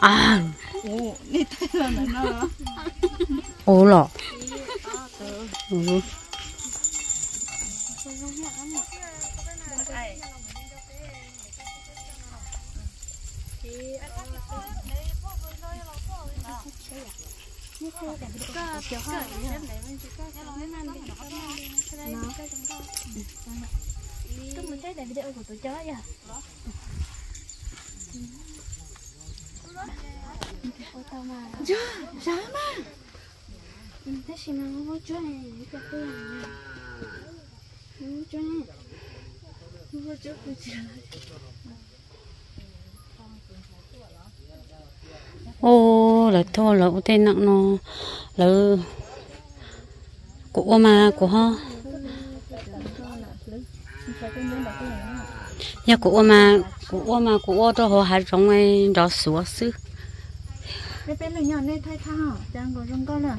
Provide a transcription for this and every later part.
à 오, 니 타일러는 나. ồ lọ ừ. Tôi muốn thấy video của じゃあじゃあまあ私ももうちょい見てくやんもうちょいもうちょいこちら ô là thôi là tên nặng nó là của mà của ha nhà cụ mà cụ mà của cho họ hai trong ấy đó sửa sư Cái bên này nhỏ này thay thao, chẳng có trong con à.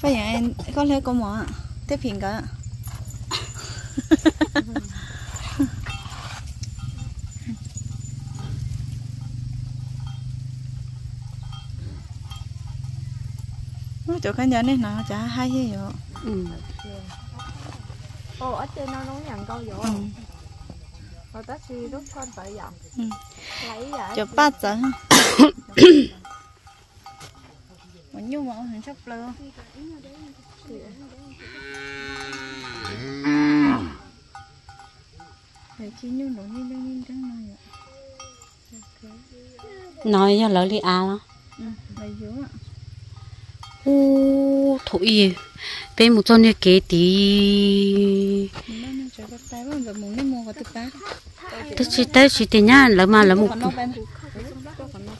phải vậy có lẽ có mỏ tiếp hiện cả. Chỗ cái nhà này nó chả hay gì vậy ừ. Ồ, ở trên nó nấu nhằn câu dỗ ừ. Rồi ta xì rút thân phải dọc Ừ. Lấy vậy chỗ ba giờ mà nhu mà hình sắp lơ. Nó nói cho lỡ đi à đó ừ đầy dữ ạ ô thổi bên một con như kế tí chơi tôi chỉ tới chỉ tiền nhá lỡ mà lỡ một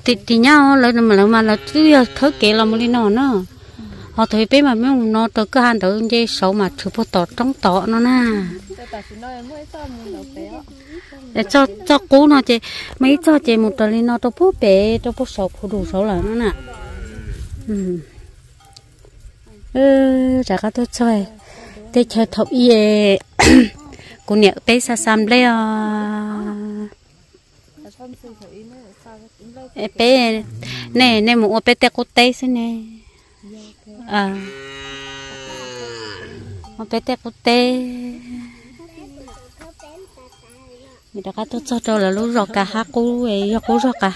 thì thì nhau lỡ mà lỡ mà lỡ cứ thớ kế là một đi nó nữa họ thấy bên mà mấy nó tới cái hàng tới dây sầu mà chụp phô tỏ trong tỏ nó na bé để cho cho cố nó chị mấy cho chị một tờ đi nó tôi bố bé tôi bố phụ đủ sầu là nó nè ừ ừ chả tôi chơi tôi chơi thọc ye cô nhẹ bé sa sam lấy à bé nè nè mua bé tê cô tê xin nè. À mua bé tê cô tê. Mình đã tôi cho cho là lúc rồi cả hai cô ấy cô rồi cả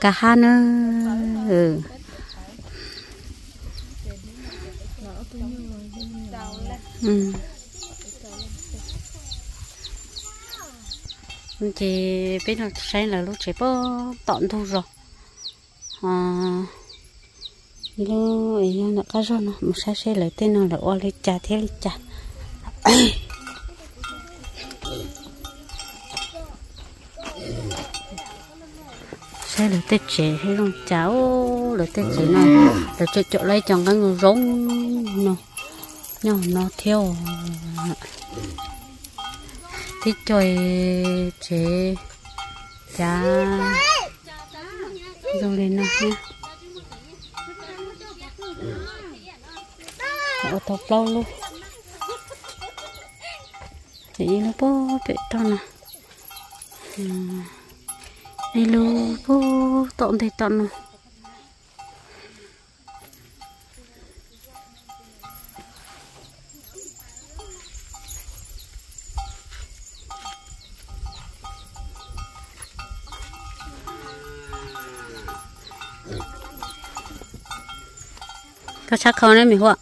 cả hai nữa ừ. chị thì biết là sáng là lúc chị có tọn thu rồi. À lúc ấy là cá rô nó một sáng sẽ lấy tên nó là ô lấy trà thế lấy trà sẽ lấy tên trẻ hay không cháu? Lấy tên trẻ này lấy chỗ lấy chồng cái người rống nó nó nó theo thì chơi chế cha rồi lên nó nhé ở tập lâu luôn. Thì nó bố bị to nè đi luôn bố. Tọn thì tọn nè có chắc không đấy mình hộ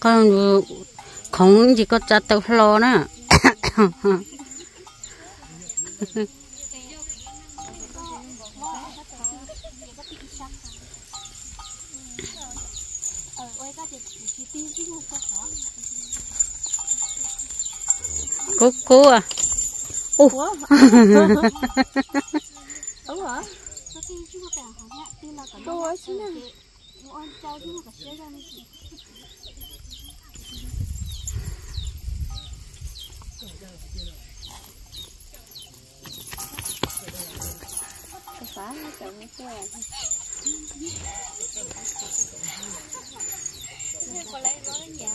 con không chỉ có chặt tàu lo nữa cố cố à Ủa. ủa đúng hả có khi chứ mà cả hả nhạ tin là ăn trâu chứ mà cả xe ra này phá nó chồng nó xe có lấy nó đến nhà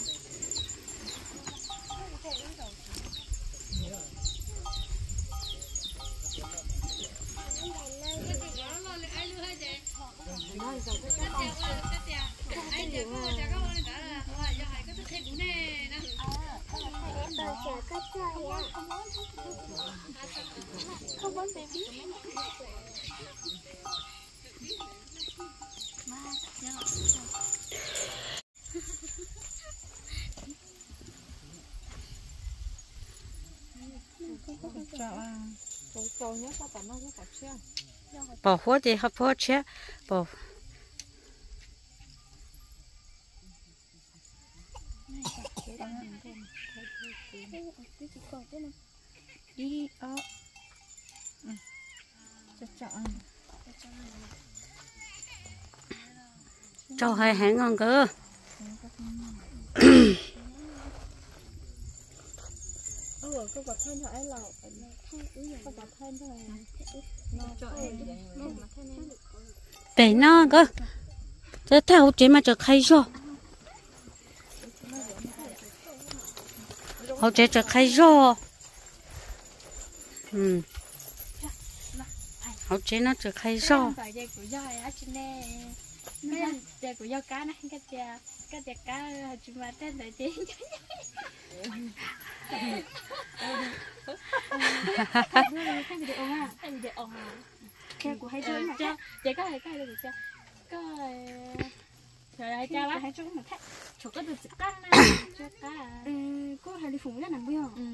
không có baby bỏ phố thì hấp phố chứ. Bỏ đi ờ ừ. chào chào à cho hai hãng ngon cơ Ừ, cô bật thân hả là Cô bật cho thôi hẹn ngon cơ. Để nó cơ. Thế theo chị mà cho khay rồi họ chế cho khay rồi ừ. Họ chế nó cho khay rồi phải dây của dây á chị nè cái dây của dây cá này cái dây cái dây cá chị mà tên là chị. Cái gì để ôm à cái gì để ôm à cái của hai đứa mà cha chị có hai cái được chưa có trời ơi cha bác hai chú mà thấy chú có được cá nè cho cá ừ có hai đi phụng ra nằm bây ừ.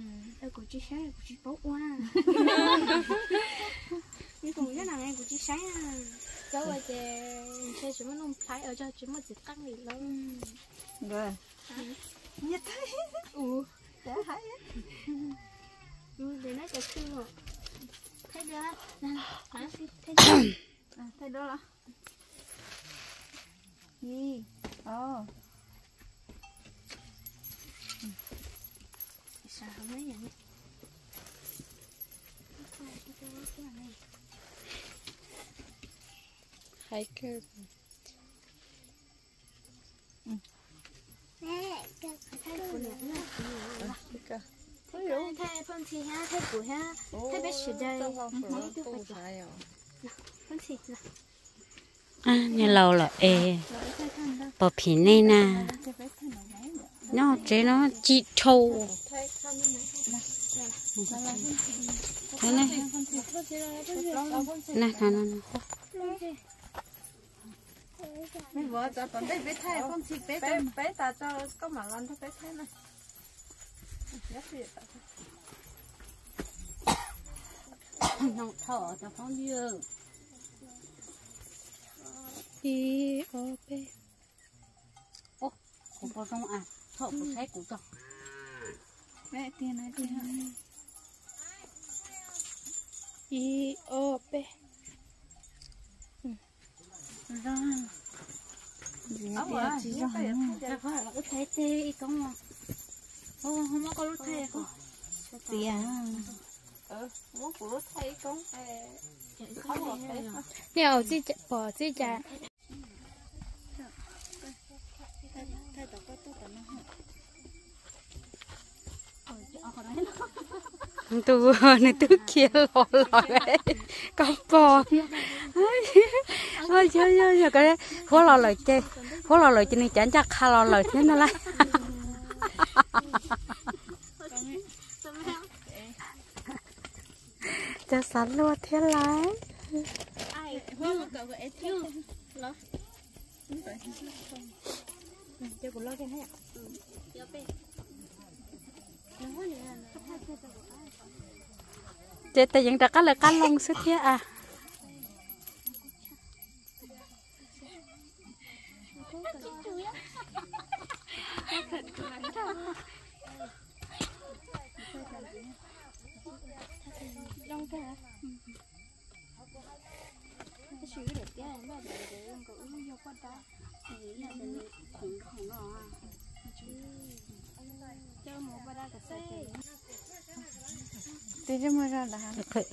Đây của chị sáng của chị bố qua đi phụng ra nằm em của chị sáng à cháu ơi chị xe chúng nó phải ở cho chúng nó chỉ tăng gì lắm rồi. Nhất thấy ừ để thấy để nó cho khi mà thấy chưa nè hả? Thấy chưa à, thấy đó là? Gì? Ờ sao không lấy vậy? Hai cơ nè cái thấy của cái cái, thấy thấy phân thì ha thấy của ha thấy bé sữa đây mấy cái phải phải phân thì là à nhà lâu là nè rồi chế nó đâu bỏ phí này nè bé mấy vợ cho tận đây bé thay con chị bé Bé bé ta cho có mà lần thôi bé thế này Rất là nó thở cho phong dưa đi ô bé. Cũng có trong à? Thở cũng thấy cũng trong mẹ tiền này đi hả i o p ra Ông à, chỉ chỉ ra ra là phải là cái thế thế không mà ô không có lúc thay không tiền Ừ, muốn của lúc thấy con Không nhiều chi bỏ chi trả thay tao có tốt tao nó tu nè tức kia lò lò cái, con bò ôi chơi chơi chơi cái đấy hố lò lò chơi hố lò lò chơi này chán chắc khá lò lò thế nó lại cho sẵn luôn thế lại cho cô lo cái này ạ. Ừ. Cho bé. Nó hơn là nó chết tay vẫn đặt cá là cá lông sức thế à Hãy subscribe cho kênh Ghiền Mì Gõ Để không bỏ lỡ những video hấp dẫn tí cho mới ra là ok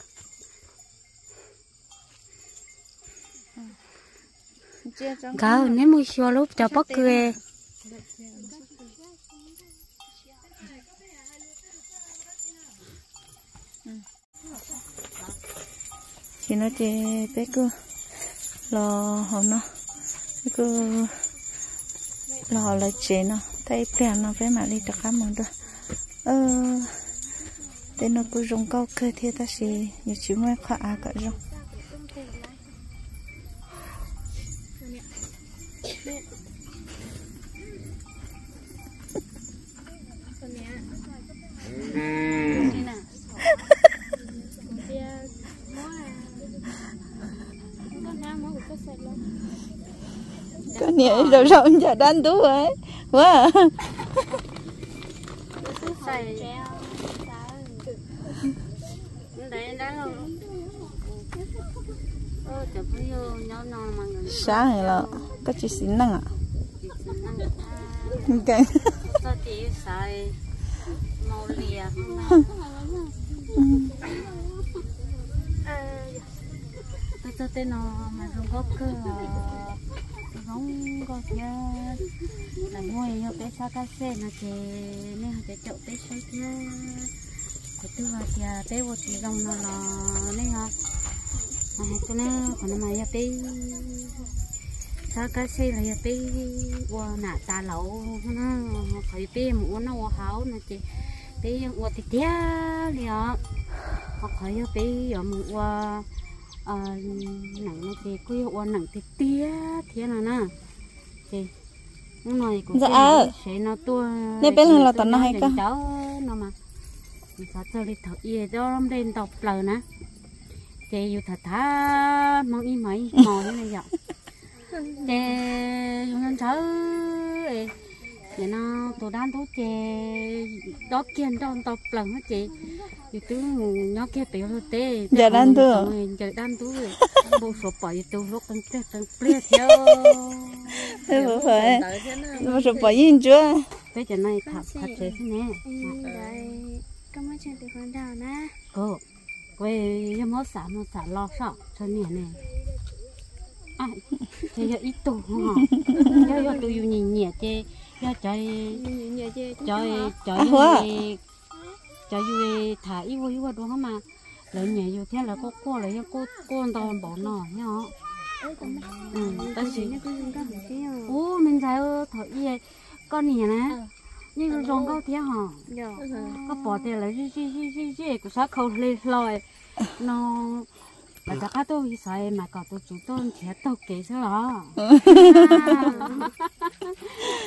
cho gạo nếu mua xua lúc cho bóc cười chỉ nó chỉ bé cứ lò hôm nó cứ lò là chế nó. Tay bèn nó bé mà đi được cả món đó. Ờ tên nó cứ rong câu cơ thì ta sẽ như chỉ mới khá à cả rong có nhẹ rồi rong giờ đánh tú ấy. Quá xài đấy đó ơ sáng là có xin năng à chỉ tôi cho tên nó mà dùng gốc cơ giống có kia là mua nhiều cái sao cái xe nó chỉ nên họ chỉ chậu cái xe kia của tôi là thì bé vô chỉ dòng nó là nên họ mà hai cái nó còn nó mà ya sao cái ya bé qua nã ta lẩu nó phải bé muốn nó háo nó chỉ bé qua thì tiếc liền họ khỏi ya bé giờ muốn qua ờ nặng nó thì quy qua nặng thì tía thế nào nè thì nó nói cũng Dạ. cái sẽ nó tua bé là tận nó hay cơ. cháu nó mà phải cho đi thở yên nó lên đọc lời nè thì dù thật thà mong ý mấy mò như này vậy thì dùng nhân cháu để nó tổ đan tổ chè đó kiên trong tập lần hết chị. Thì tôi nhớ kia tiểu thôi tê Dạ, đan tu giờ đan tu bộ số thì tôi lúc tăng tết tăng ple theo. Thế không phải mà số bỏ yên chưa cái chuyện này thật thật thế nè. cảm ơn chuyện từ con đào nè. Cô quê cho mất xả mất xả lo sợ cho nè nè à thế giờ ít tù hả giờ giờ tôi dùng nhìn nhẹ chứ giờ chơi trời À, hóa. trời vui thả ít vui vui đúng không mà lớn nhẹ vô thế là cô cô là cô cô tao bỏ nọ nhá ừ ta chỉ nó ô mình thấy thở y con nhỉ nè nhưng mà rong câu thế hả có bỏ tiền là gì gì gì gì gì của sao khâu lên lòi nó là tất cả tôi sai mà có tôi chủ tôi sẽ tôi kể cho đó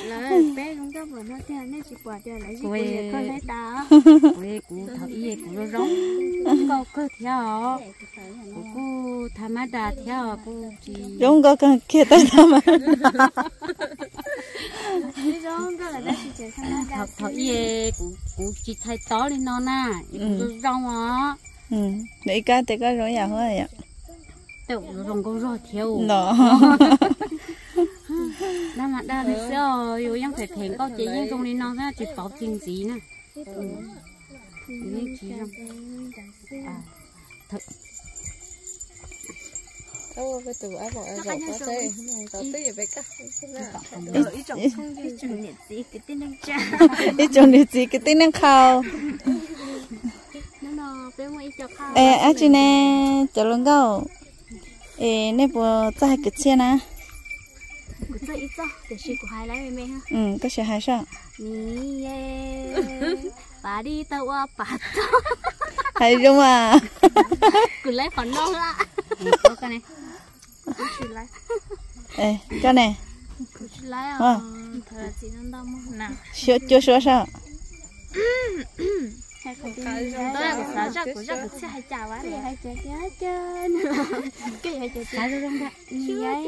là bé không có bỏ nó theo nó chỉ bỏ theo lại Quê. con lấy đó quê của thợ y của nó rong câu cơ theo của cô tham đà theo cô chỉ giống có cần kia tới mà cái đó không có là nó chỉ y chỉ thay tó lên nó na của rong á ừ. Để cái để cái rồi nhà hoa vậy tự rong câu rồi nó đó mà đa thì sao dù yang phải thèn có chỉ nhưng trong đi nó ra chỉ bảo tiền gì nè. Như chỉ rong à thật. Đâu cái từ ai bỏ ai dọc có thế, dọc thế vậy cả. ý trọng không đi chuẩn nhiệt gì cái tên đang cha đi. Chọn đi gì cái tên năng khao ê à chị nè cho luôn câu ê nè cái xe nè ít cho hai mẹ mẹ ha. Ừ cái xe hai sao? Bà đi tàu à bà hay đúng à. Cứ lấy phần non la có cái này. Ê nè chị lấy à. Nè chưa chưa sao hay không tới là sợ ra của ra của xe hay chào quá hay chơi chết trên cái gì hay chơi chết rồi không như ừ, vậy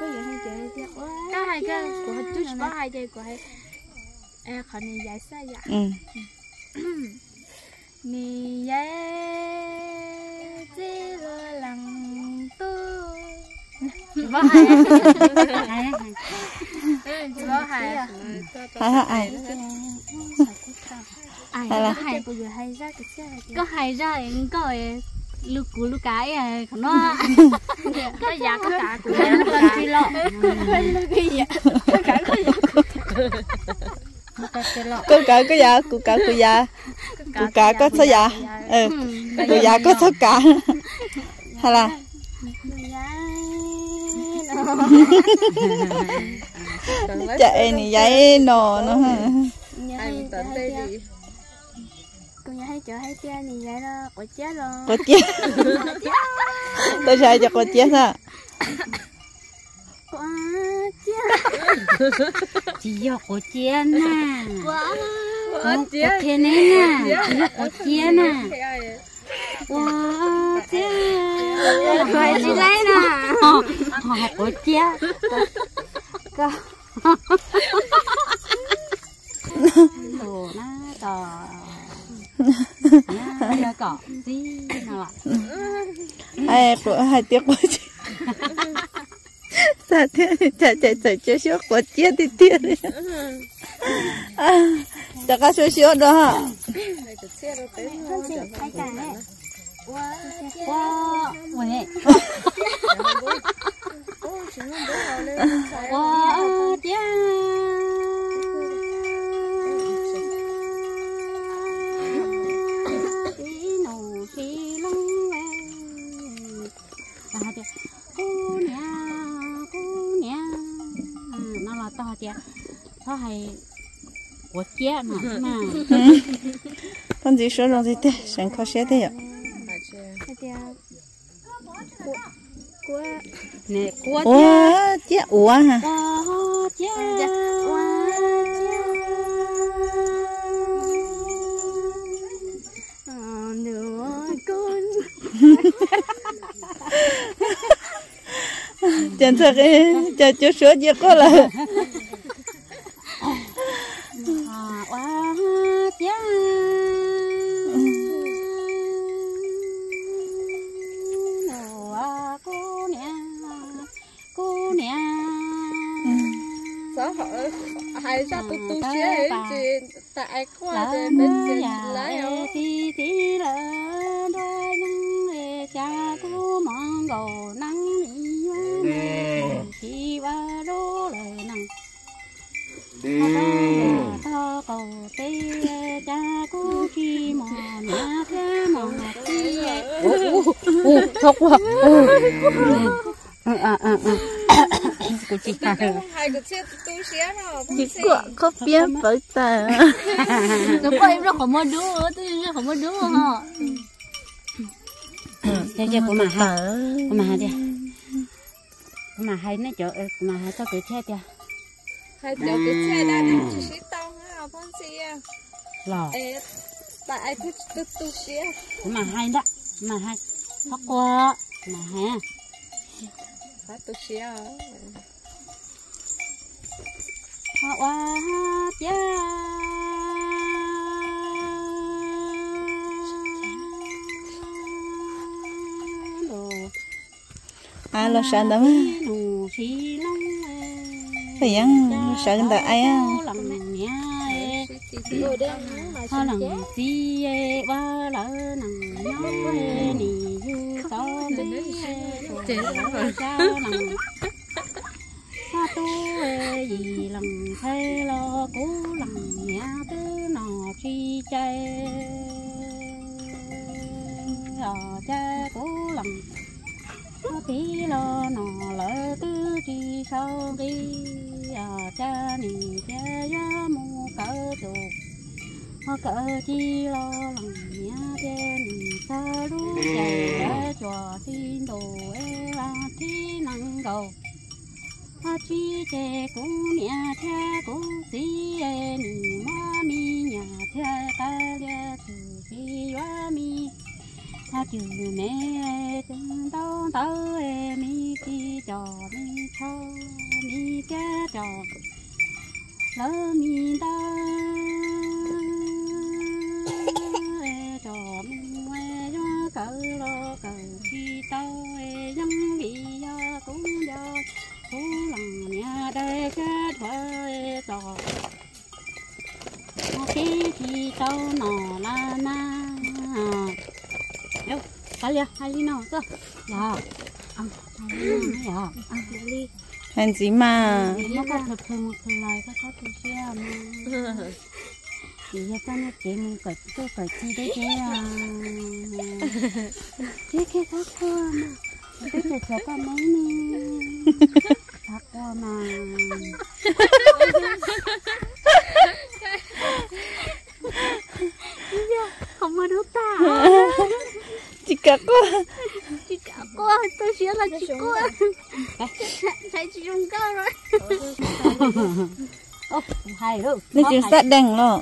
có chơi chết quá. Cái của hết chút bao hay chơi của hay à khỏi này giải sai vậy. Mì dây chỉ là lằng tu bao hay bao hay hay hay ai Hay là- có hay ra cái có ra em có lúc cú lúc cái à còn nó có giá có cả của nó cần chi lọ nó cần chi lọ cô cả có già cô cả cô già. Cô cả có số già. Ừ cô già có số cả. Hay là chạy này giấy nò nó. Ai hay chở hay tia này vậy đó của chết rồi có chết. Tôi sai cho có chết à quá chết. Chỉ do của chia nè. Quá có của chia nè. Nè chỉ do của chia nè. Wow chia phải đi lấy nè. Của chia có. Đồ na đò nào ạ hai tiếc của chị sao thế chạy chạy chạy chơi xíu của chết thì tiếc đi chắc có xíu xíu đó hả hay cái xe đâu chia mà con gì số rồi gì thế chẳng có xe thế ạ nè của chia ủa chết ủa hả chia chẳng thật cho chú số gì có là hay tại qua lỡ bên không đôi nhân ê cha cô mong gồ nắng yêu khi ba đô lời nắng to cầu tê cha cô khi mò nhà thế mò quá à à à cô chị ta hai có biết với ta nó có em nó không có đứa tôi nó không mơ đứa hả cho cho cô mà ha, cô mà ha đi cô mà hay nó chỗ cô mà hay tao cái che kìa, hay chỗ cái xe đã nó chỉ sĩ tông á con à lò tại ai thích tu tu xe cô mà hay đó cô mà hay thoát qua cô mà ha xe à thoát qua cha đồ à lo sợ lông phải ăn. Sợ người ta ai á hoa lòng chi e ba lỡ nằng nhó e cho du so cha nằng hoa tu gì lòng thế lo cố lòng nhà tư nọ chi chơi họ cha cố lòng tí lo nọ lỡ tư chi sau đi họ cha nì cha ya mu cỡ chuột hoa cỡ chi lo lòng nhá trên sa lú chạy đã cho xin đồ e thi năng cầu hoa chi chè cú nhà cha cú si e nì ma mi nhà cha ta lia tu chi wa mi. Ha chữ mẹ chân tao tao e mi chi trò mi cho mi cha trò. Lỡ mi ta cờ lo cờ khi tao nhân bị ya cũng ya cố lòng nhà đời ca thoại tỏ khi thì tao nọ la na đâu cái gì hay đi nọ cơ là ăn ăn đi ăn gì mà nó có thật thường một thời lại. có có thường xưa mà thì giờ cái nó chỉ mình cởi cái cởi chi đấy chứ à cái cái thác qua mà cái cái cho con mấy nè thác qua mà không có đứa ta chị cả quá chị cả cô tôi sẽ là chị cô thấy chị dùng cao rồi. Ô hay rồi nên chị sát đằng lo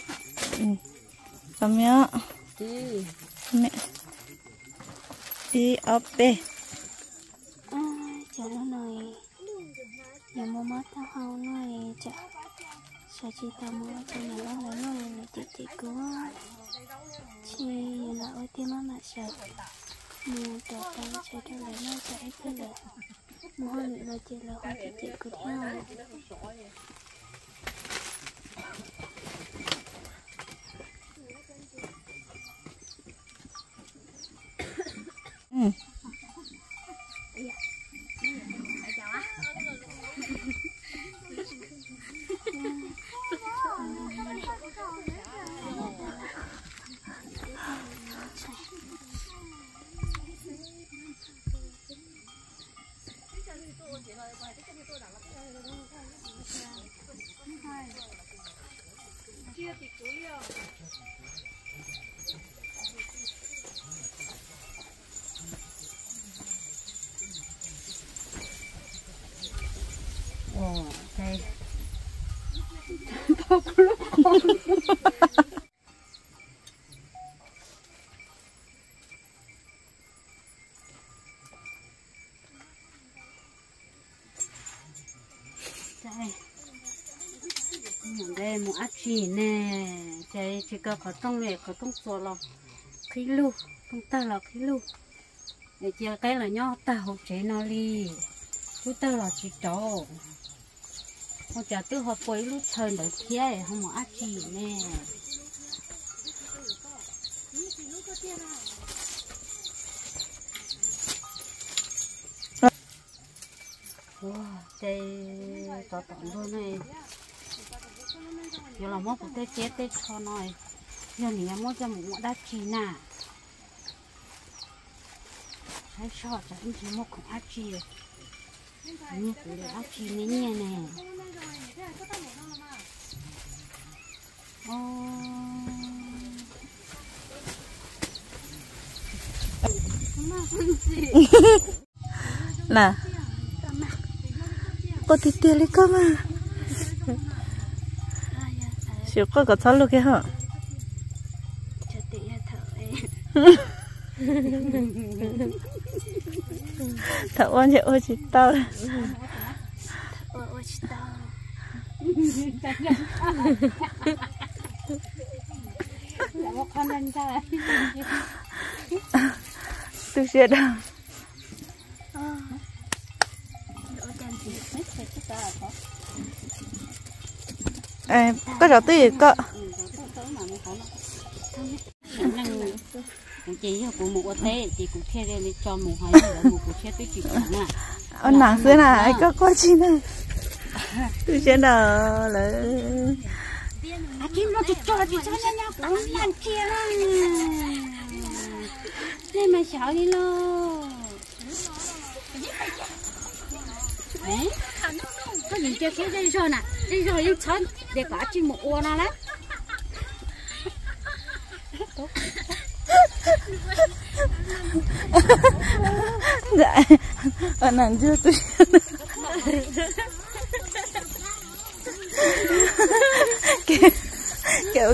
đó ừ. Cảm ơn chị mẹ đi ở bê chờ nó này dùng mua hậu này chờ sợ chị tao mua cho nhà nó lấy nó chị chị cứu chị là ôi tim mà mà sợ mua để tao sẽ cho lấy nó sẽ ít cái lệ mua là chị là chị chị cứ theo ồ đây đây đây một ác chỉ nè đây chỉ có có trong về, có trong số là khí lu trong ta là khí lu để chia cái là nho tàu chế nó đi ta là chỉ trâu một chả tư hợp với lúc trời đỡ thế không một ác chỉ nè. Wow đây tỏ tỏng luôn này. Giờ là mất một cái chết tết cho nói giờ này mất cho một đá chỉ nè hay sợ cho anh chỉ một con ác chỉ như của để ác chỉ này nhẹ nè Ô. là cô thì tiền lấy cơ mà chịu có có tháo luôn kia hả thở ôn chị ôi chị tao. Ôi ôi chị tao một con anh ra tôi sẽ đâu Ê, có rõ tí có chị của một ô thế chị cũng theo lên cho một hai là một cuộc xe tới chị cũng à ôn nặng xưa nè ai có có chi nữa, tôi sẽ đâu là à chị nó chị cho chị cho nha nha cũng ăn kia. Nên mà sợ đi lo đấy có gì chưa kéo đây rồi nè. Rồi yêu chân để cả chim một ô dạ. nào đấy dạ. Ở nàng chưa tôi sẽ kiểu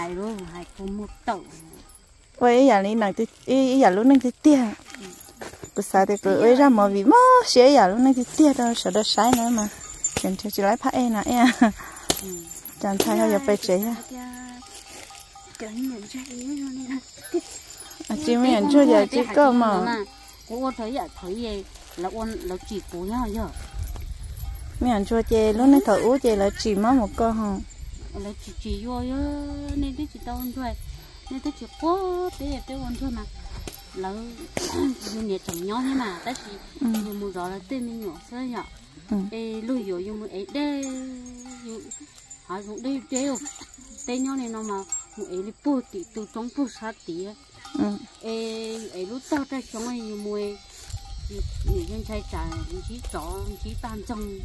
hại luôn hại cùng một tổ vậy giờ này nàng thì ý giờ lúc nàng thì tia cứ sao thì cứ ấy ra mà vì mà sẽ giờ lúc nàng thì tia đâu sợ đó sai nữa mà. Chẳng cho chỉ lấy phát em nè em. Chẳng thay hơi giờ phải chế ha nhận rồi nè à chỉ mới nhận chưa giờ chỉ có mà. Cô thấy à thấy gì là ôn là chỉ cố nhau giờ mấy anh chua chê lúc này thở uống chê là chỉ mất một con hả là chỉ chỉ vô á nên tôi chỉ tao ôn thôi nên tôi chỉ có thế tôi ôn thôi mà. Là như nhiệt chồng nhau thế mà ta chỉ như một rõ là tên mình nhỏ sơ nhỏ. Ê lui vô như một ấy đê họ cũng đi đều tên nhau này nó mà một ấy đi bù tỷ từ trong bù sát tỷ ê ấy lúc tao ra trong ấy mùi người dân trai trả chỉ chó chỉ tan trong.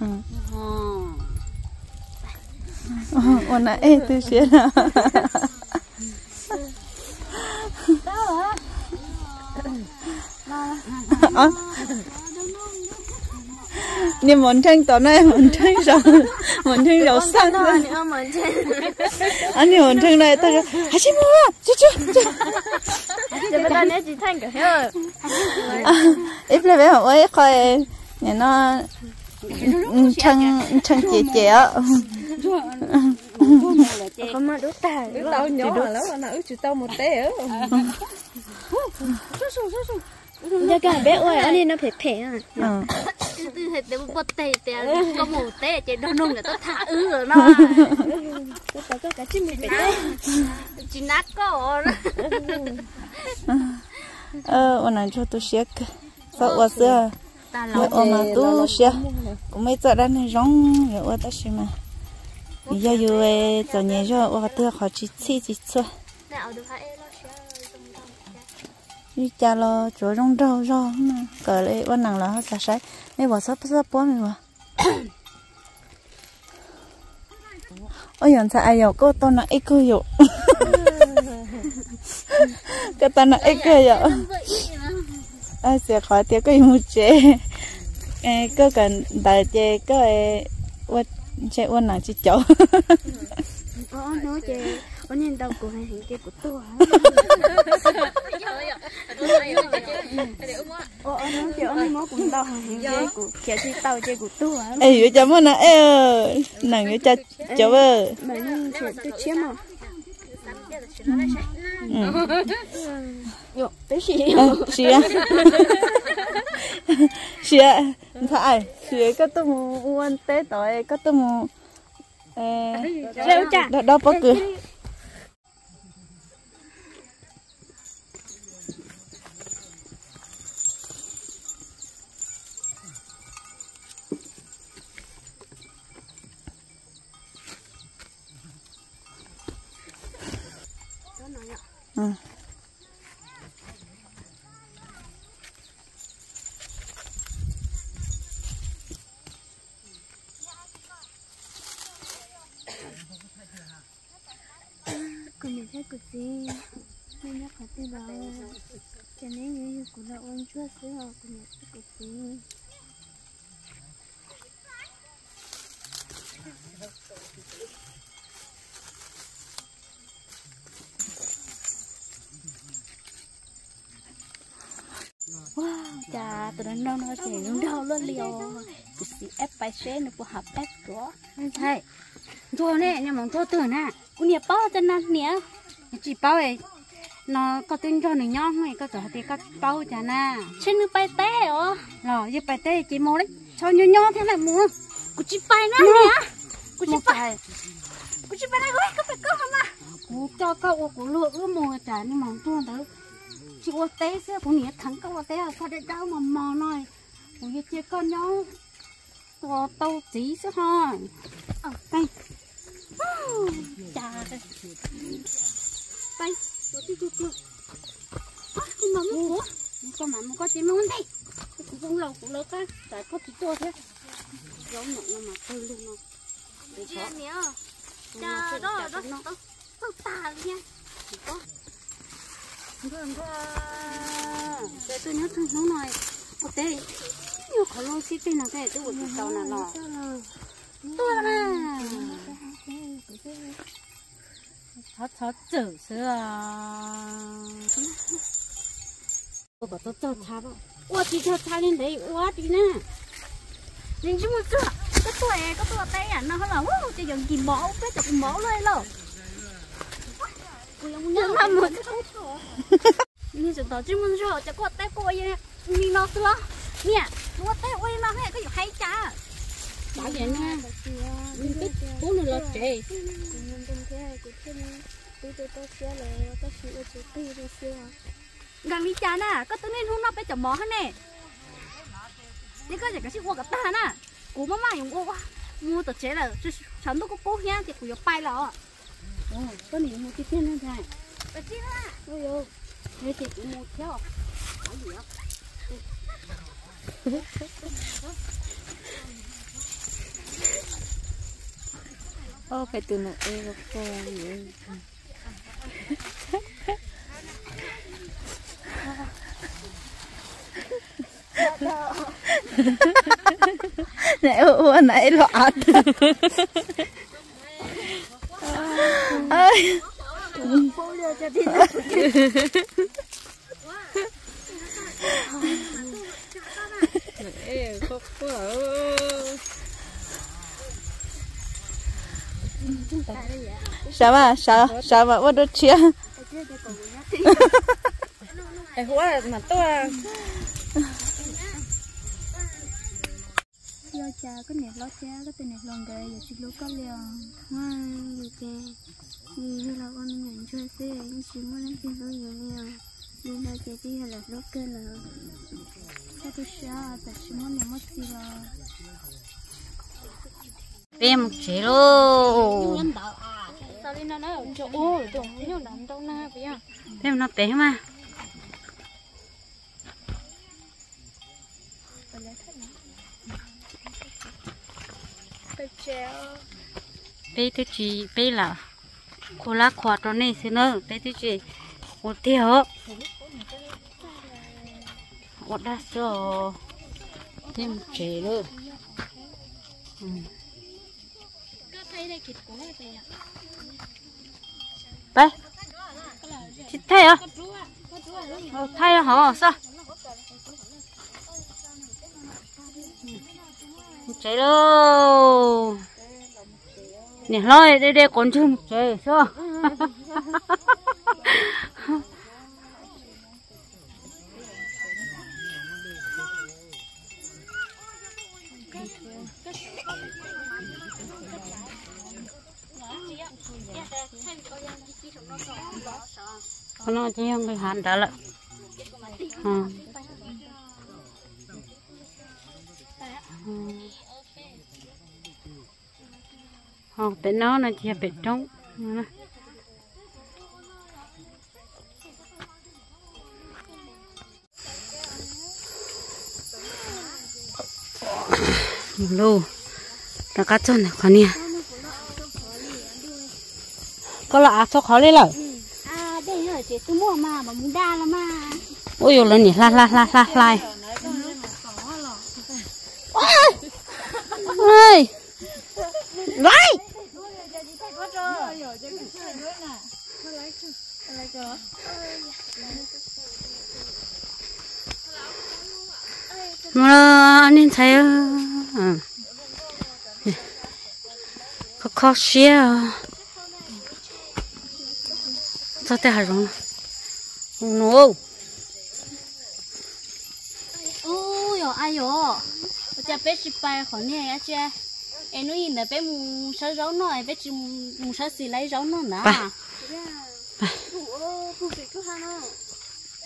Ừ. Ờ ê tôi sẽ là nhưng muốn thanh tao này muốn thanh rồi muốn thanh rồi sang rồi anh thì muốn thanh này tao hả chị mua chú chú chú giờ bây giờ nè chị thanh cả hết ít lên bé hỏi ơi coi nó chân chân chị chị á con mà đốt tài đốt tao nhỏ lắm mà nó tao một té ở giờ cả bé ơi anh nó phải phải à từ hết từ bột tê tê có một tê chỉ đông đông là tôi thả ư rồi nó tao có cả chim bị té chỉ nát có ờ ôn anh cho tôi xếp. Sao ở xưa mới mà tôi xếp. cũng mấy giờ đang này rong rồi ở đó xí mà giờ dù giờ nhớ cho ở tôi họ chỉ chỉ chỉ cho đi cha lo chỗ rong rau rau mà cỡ lấy วัน nàng là họ xả sấy mấy bỏ sắp sắp bó mình mà ôi giờ sao ai có tôi nói ít cứ dụ cái tôi nói ít cứ dụ ai sẽ khỏi tiếc cái một chế cái cần đại chế cái quất chế quất nào chỉ chỗ có nó chơi có nhìn đâu của hành cái của tôi Ồ, nó chơi ông nó cũng đau hành cái của kia chỉ tao chơi của tôi ê yếu chấm mà nè. Ê nàng yếu cha cháu ơi. Mà nó chơi tôi chiếm mà yo tới gì xí á. Xí á phải xí cái tôi mua ăn tết rồi cái tôi mua rêu chả liều cứ xí ép bài xe nó có hợp ép đó thấy rồi nè nhưng mà tôi tưởng nè. Cũng nhiều bao cho nên nè. Chỉ bao ấy nó có tin cho nó nhon này có chỗ thì có bao chả nè. Trên nó bay té ó rồi giờ bay té chỉ mua đấy. Cho nhon nhon thế này mua. Cũng chỉ bay nè. Nè cũng chỉ bay cũng chỉ bay nè ơi có phải có không à? Cũng cho câu cũng lựa ước mua chả nhưng mà tôi đâu chị ô té xưa cũng nhớ thằng câu ô té à sao để đau mà mò này cũng như chia con nhau to tàu tí xưa thôi ở đây chà đây đây chỗ tí chút chút à con muốn của con muốn có chỉ muốn đây cũng không lâu cũng lâu cái tại có tí to thế giống nó mà tôi luôn nó chưa nhớ cha đó đó đó đó ta nha vâng vâng để tôi nhớ tôi nấu này một tê nhiều khó lo xí tên nào cái tôi một tàu nào lò tôi là thật thọ chữ xưa tôi bảo tôi cho cha bảo ủa thì cho cha lên đấy ủa thì nè nhìn chúng một chưa cái tuổi cái tuổi tay à nó là wow chỉ dùng kìm mỏ cái chụp kìm mỏ lên rồi nhưng mà mình như chúng ta chỉ muốn cho cho có tay cô vậy như nó thôi nè mua té ui nó hay có gì cha. Bảo vậy nha. Mình cứ cố nữa là trẻ. Gần đi cha nè có tôi nên hôn nó bé chồng mỏ hết nè. Nên có gì cái gì qua cả ta nè. Cú má má dùng ô mua tờ chế là sẵn tôi cố nha thì cú dục bay lọ. Có nhiều mua cái tiền nữa thầy cái tiền á ôi ôi thế thì mua theo. Cái gì ô phải từ nụ ê gặp cô gì nãy ủa nãy loạn. Ơi sao mà sao sao mà bắt được chia ai hoa mà tôi do cha có nẹp lo cha có tên nẹp lòng gầy giờ chỉ lúc có liều hoa giờ cha như là con nhận cho xe nhưng chỉ muốn lên trên đôi giờ liều nhưng là cha đi là lúc cơ là. Cha tôi sợ tại chỉ muốn nhận mất gì rồi em chế lô sao đi nó nói ở chỗ ô chỗ nhiều lắm đâu na bây giờ em nó bé mà. Bé thứ chị bé là cô lá khoa cho nên xin nữa bé thứ chị một tiêu một đá sữa em chế luôn ừ. có thấy đây kịch của hay vậy bé chị thấy à? Ờ, thay hả? Sao? Chạy đâu? Nè lôi đây đây còn chưa chạy sao nó chỉ không cái hạn trả lại ừ. Ừ. Ờ, bên nó là chỉ bên trống lô ta cắt chân này con nè có là cho khó lên rồi chị tôi mua mà mà muốn đa là mà. Ôi rồi nhỉ la la la la la. Ơi lại mà nên thấy ờ, có khó xía sao thế hả rồi no ôi yo ai yo cha bé chỉ bài khỏi nè á cha em nói gì là bé mù sớ rau nó bé chỉ mù sớ xì lấy rau nó nè Ba.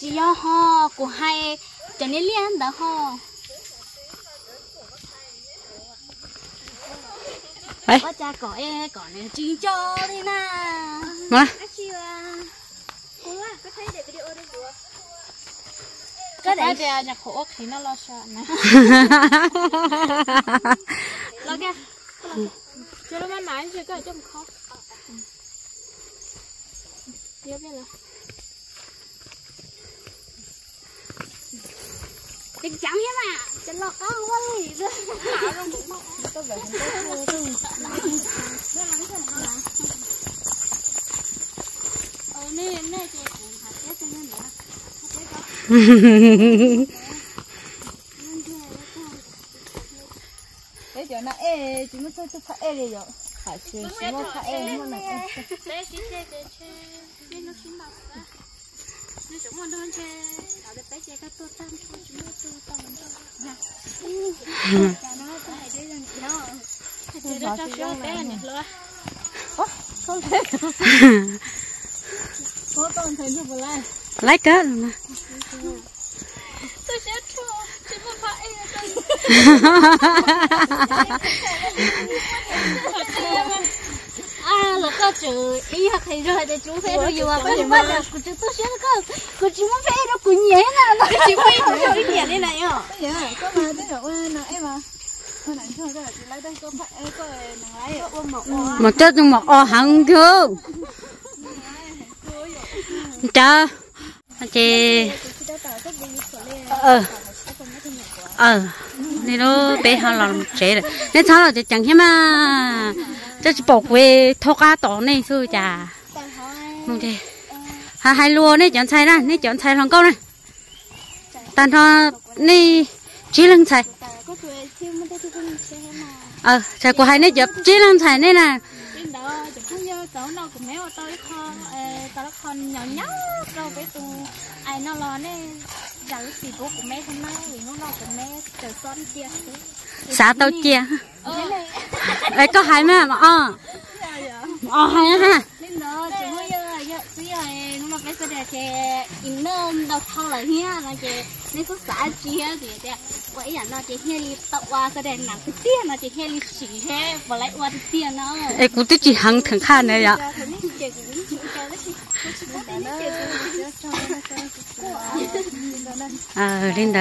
chị yo ho của hai cho nên liên đó ho. Đấy. có cha có e có nên chi cho đi nè mà chị à cô à có thấy để video đây chưa cái đấy thì nhà khổ thì nó lo sợ nè lo kìa cho nó bán mãi chứ cái trong khó tiếp đây là Đừng chẳng hết mà Cho nó có quá lì rồi có vẻ không tốt thôi Ờ nè nè chị Hạt chết cho nên nữa thế giờ nó ê chúng nó chơi chơi phải ê đi rồi phải chơi chúng nó phải ê mà này Để chơi để chơi Nên nó xin bảo Nên chúng mình đơn chơi Đó để bé chơi các tôi tăng chúng nó tôi tăng Chà nó tôi hãy đi lên đó Chị đã bé là nhật luôn không thể có con thấy được vừa Lấy mà mà phải à lúc đó chú ý học thầy rồi để chú phê rồi dù mà bây giờ của chú tôi sẽ có của chú muốn phê nó của nhé nè nó chỉ phê nó ý nhẹ đây này giờ có mà thế rồi nó em mà có có một mà chết trong một ô hẳn thương. Chờ chị ờ. Ờ. Nên nó bé họ làm chế rồi. Nên sao là chẳng hiếm mà cho chị bỏ quê thô cá tổ này thôi chà. Không chị. Hai hai lúa này chọn xài ra này chọn xài lòng câu này. Tan cho này chỉ gì mà ờ xài của hai này chỉ lần xài này nè nó méo tôi con nó nhỏ nhóc đâu cái tu ai nó lo nè? Giờ lúc gì bố của mẹ không nói vì nó lo của mẹ chờ son kia. Xã tao chia ờ. Ấy có hai mà mà ờ. Ờ hai ha. Nên đó chỉ mới giờ giờ cái giờ nó thì in nôm đầu thâu là hia nó che nên số xã chia thì thế vậy là nó chỉ heli tao qua sẽ để nặng cái tiền nó chỉ heli chỉ thế và lại qua cái tiền nó ấy cũng tự chỉ hăng thằng khan này ạ. À linh đó.